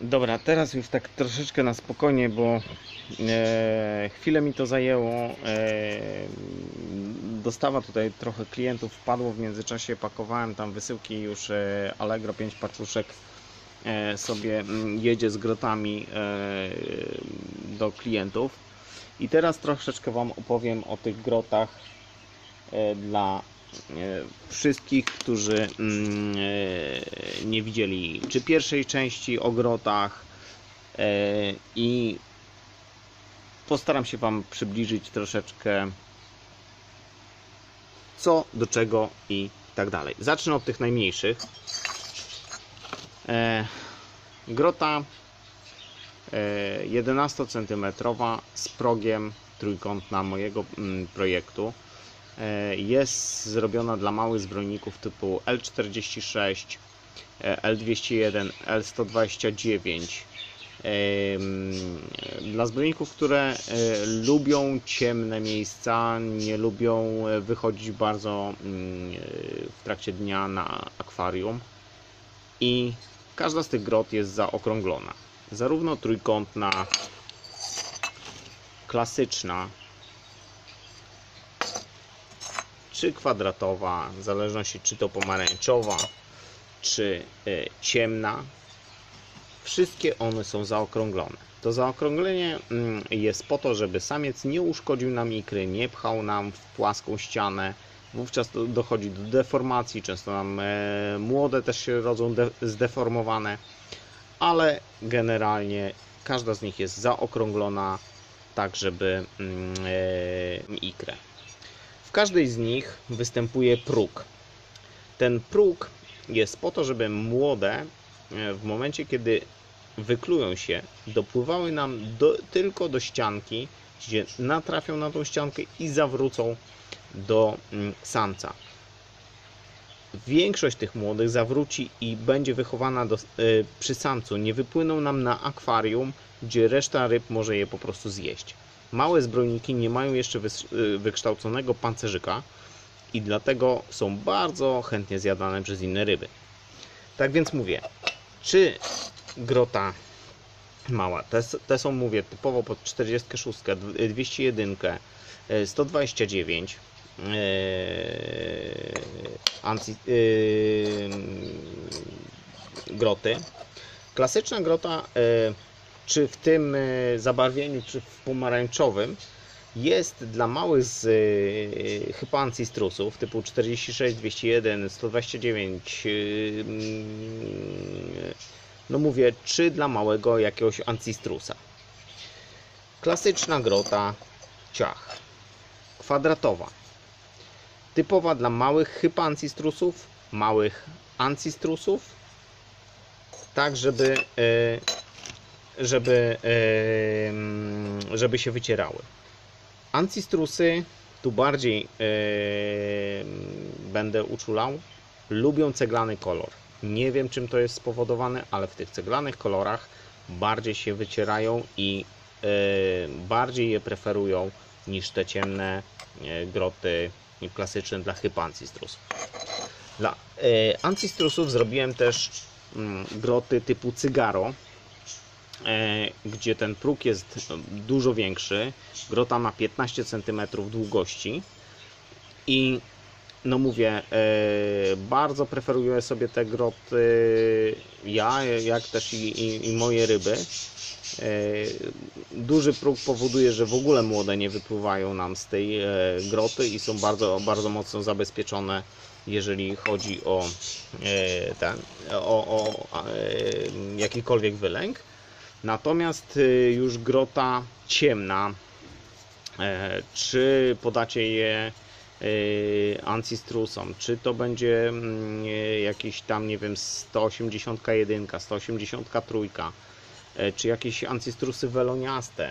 Dobra, teraz już tak troszeczkę na spokojnie, bo e, chwilę mi to zajęło. E, dostawa tutaj trochę klientów wpadło w międzyczasie, pakowałem tam wysyłki już e, Allegro 5 paczuszek e, sobie mm, jedzie z grotami e, do klientów. I teraz troszeczkę Wam opowiem o tych grotach e, dla wszystkich, którzy mm, e, nie widzieli czy pierwszej części o grotach e, i postaram się Wam przybliżyć troszeczkę co, do czego i tak dalej. Zacznę od tych najmniejszych. E, grota 11 cm z progiem trójkątna mojego mm, projektu e, jest zrobiona dla małych zbrojników typu L46, e, L201, L129 dla zbrojników, które e, lubią ciemne miejsca, nie lubią wychodzić bardzo mm, w trakcie dnia na akwarium. I każda z tych grot jest zaokrąglona. Zarówno trójkątna, klasyczna, czy kwadratowa, w zależności czy to pomarańczowa, czy y, ciemna, wszystkie one są zaokrąglone. To zaokrąglenie mm, jest po to, żeby samiec nie uszkodził nam ikry, nie pchał nam w płaską ścianę. Wówczas dochodzi do deformacji, często nam e, młode też się rodzą zdeformowane ale generalnie każda z nich jest zaokrąglona tak, żeby mm, e, ikrę. Każdej z nich występuje próg. Ten próg jest po to, żeby młode e, w momencie, kiedy wyklują się, dopływały nam do, tylko do ścianki, gdzie natrafią na tą ściankę i zawrócą do mm, samca większość tych młodych zawróci i będzie wychowana do, y, przy samcu. Nie wypłyną nam na akwarium, gdzie reszta ryb może je po prostu zjeść. Małe zbrojniki nie mają jeszcze y, wykształconego pancerzyka i dlatego są bardzo chętnie zjadane przez inne ryby. Tak więc mówię, czy grota mała, te, te są mówię typowo pod 46, 201, 129 Yy, yy, groty. Klasyczna grota, yy, czy w tym zabarwieniu, czy w pomarańczowym, jest dla małych z chyba ancistrusów typu 46, 201, 129 no mówię, czy dla małego jakiegoś ancistrusa. Klasyczna grota ciach. Kwadratowa typowa dla małych chyba ancistrusów, małych ancistrusów, tak żeby, e, żeby, e, żeby się wycierały. Ancistrusy tu bardziej e, będę uczulał, lubią ceglany kolor. Nie wiem czym to jest spowodowane, ale w tych ceglanych kolorach bardziej się wycierają i bardziej je preferują niż te ciemne groty klasyczne dla chyb ancistrusów. Dla e, ancistrusów zrobiłem też mm, groty typu cygaro, e, gdzie ten próg jest dużo większy. Grota ma 15 cm długości i no mówię, e, bardzo preferuję sobie te groty ja, jak też i, i, i moje ryby E, duży próg powoduje, że w ogóle młode nie wypływają nam z tej e, groty i są bardzo, bardzo mocno zabezpieczone, jeżeli chodzi o, e, ten, o, o jakikolwiek wylęk. Natomiast już grota ciemna, czy podacie je ancistrusom, czy to będzie mm, jakiś tam, nie wiem, 181, 183, E, czy jakieś ancistrusy weloniaste,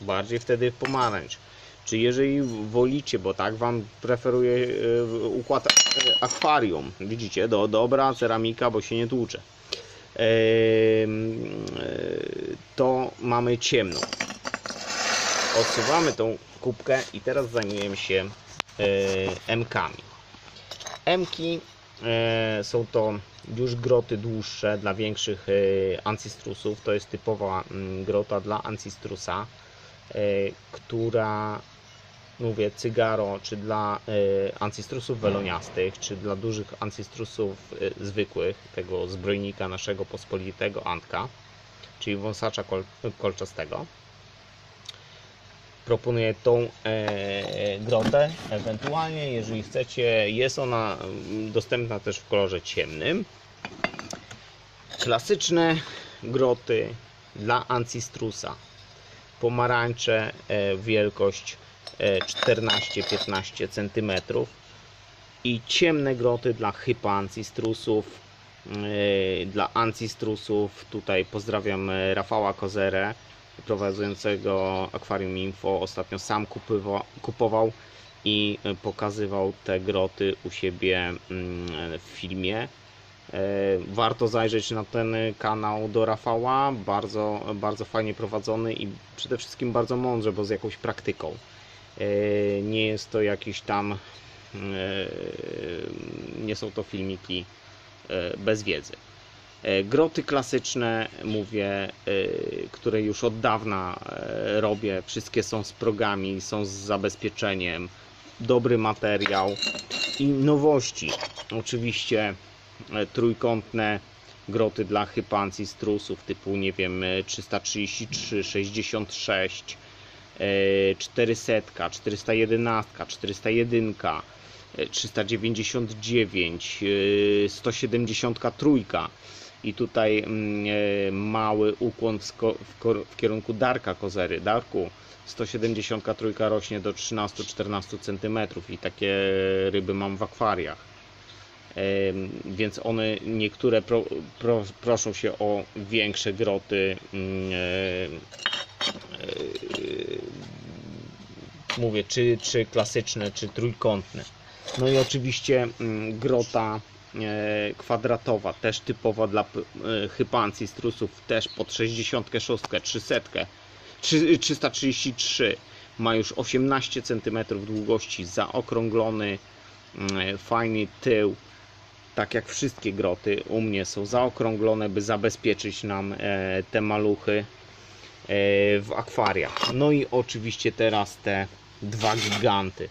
bardziej wtedy pomarańcz. Czy jeżeli wolicie, bo tak Wam preferuję e, układ e, akwarium, widzicie, do, dobra ceramika, bo się nie tłucze, to mamy ciemną. Odsuwamy tą kubkę i teraz zajmujemy się M-kami. M-ki są to Już groty dłuższe dla większych ancistrusów. To jest typowa mm, grota dla ancistrusa, która mówię cygaro, czy dla y, ancistrusów weloniastych, czy dla dużych ancistrusów y, zwykłych, tego zbrojnika naszego pospolitego Antka, czyli wąsacza kol, kolczastego. Proponuję tą e, grotę. Ewentualnie, jeżeli chcecie, jest ona mm, dostępna też w kolorze ciemnym. Klasyczne groty dla ancistrusa. Pomarańcze, e, wielkość e, 14-15 cm i ciemne groty dla hypa ancistrusów. e, Dla ancistrusów tutaj pozdrawiam e, Rafała Kozerę prowadzącego Aquarium Info. Ostatnio sam kupował i e, pokazywał te groty u siebie mm, w filmie. Warto zajrzeć na ten kanał do Rafała. Bardzo, bardzo fajnie prowadzony i przede wszystkim bardzo mądrze, bo z jakąś praktyką. E, Nie jest to jakiś tam. e, Nie są to filmiki e, bez wiedzy. Groty klasyczne, mówię, które już od dawna robię. Wszystkie są z progami, są z zabezpieczeniem, dobry materiał i nowości. Oczywiście trójkątne groty dla hypancji strusów typu, nie wiem, e, 333, 66, e, 400, 411, 401, e, 399, e, 173 i tutaj mm, e, mały ukłon w kierunku Darka Kozery. Darku 173 rośnie do 13-14 cm i takie ryby mam w akwariach. Więc one niektóre pro, pro, proszą się o większe groty. mm, e, e, Mówię, czy, czy klasyczne, czy trójkątne. No i oczywiście mm, grota e, kwadratowa, też typowa dla hypancji strusów, też pod 66, 300, trzy- 333. Ma już 18 cm długości, zaokrąglony, mm, fajny tył. Tak jak wszystkie groty u mnie są zaokrąglone, by zabezpieczyć nam e, te maluchy e, w akwariach. No i oczywiście teraz te dwa giganty.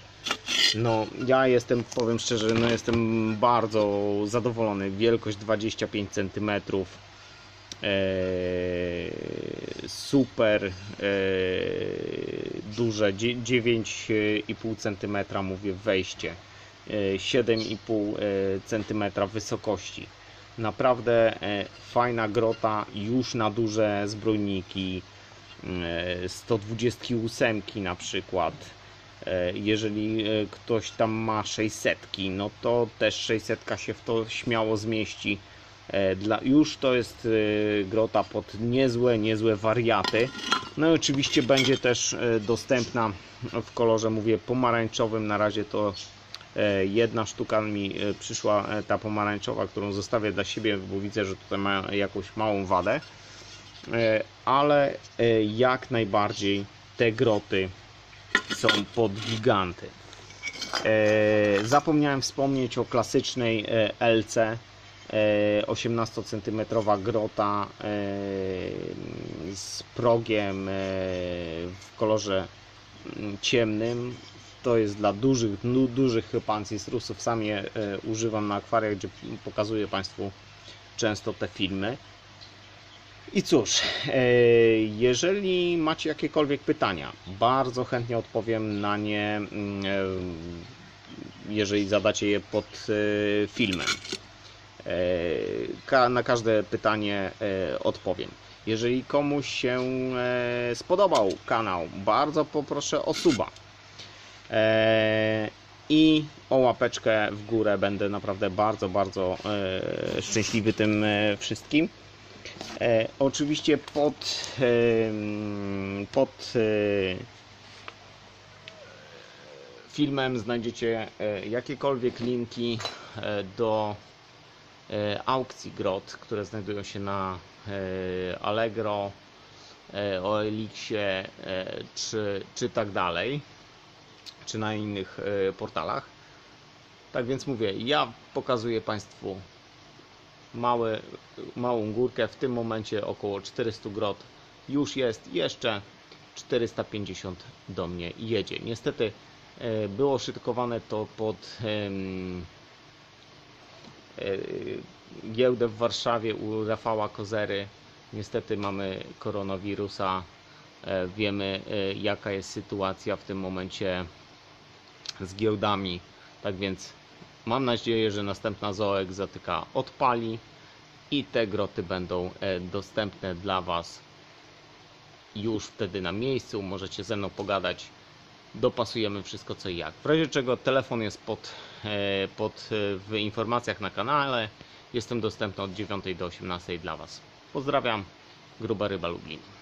No, ja jestem, powiem szczerze, no jestem bardzo zadowolony. Wielkość 25 cm. super e, duże, dzie- 9,5 cm mówię wejście. E, 7,5 cm wysokości. Naprawdę e, fajna grota już na duże zbrojniki. E, 128 na przykład. E, Jeżeli e, ktoś tam ma 600, no to też 600 się w to śmiało zmieści. E, Dla, już to jest e, grota pod niezłe, niezłe wariaty. No i oczywiście będzie też e, dostępna w kolorze, mówię, pomarańczowym. Na razie to e, jedna sztuka mi e, przyszła, e, ta pomarańczowa, którą zostawię dla siebie, bo widzę, że tutaj ma jakąś małą wadę. E, Ale e, jak najbardziej te groty są pod giganty. E, zapomniałem wspomnieć o klasycznej e, LC. E, 18 cm grota e, z progiem e, w kolorze mm, ciemnym. To jest dla dużych, nu- dużych pancistrusów. Sam je e, używam na akwariach, gdzie pokazuję Państwu często te filmy. I cóż, e, jeżeli macie jakiekolwiek pytania, bardzo chętnie odpowiem na nie, mm, e, jeżeli zadacie je pod e, filmem. E, ka- Na każde pytanie e, odpowiem. Jeżeli komuś się spodobał kanał, bardzo poproszę o suba. E, I o łapeczkę w górę. Będę naprawdę bardzo, bardzo e, szczęśliwy tym e, wszystkim. E, oczywiście pod, pod e, filmem znajdziecie e, jakiekolwiek linki do aukcji grot, które znajdują się na Allegro, e, czy, czy tak dalej, czy na innych e, portalach. Tak więc mówię, ja pokazuję Państwu mały, małą górkę. W tym momencie około 400 grot już jest. Jeszcze 450 do mnie jedzie. Niestety e, było szykowane to pod e, giełdę w Warszawie u Rafała Kozery. Niestety mamy koronawirusa. Wiemy jaka jest sytuacja w tym momencie z giełdami. Tak więc mam nadzieję, że następna Zoo Egzotyka odpali i te groty będą e, dostępne dla Was już wtedy na miejscu. Możecie ze mną pogadać. Dopasujemy wszystko co i jak. W razie czego telefon jest pod, e, pod e, w informacjach na kanale. Jestem dostępny od 9 do 18 dla Was. Pozdrawiam. Gruba Ryba Lublin.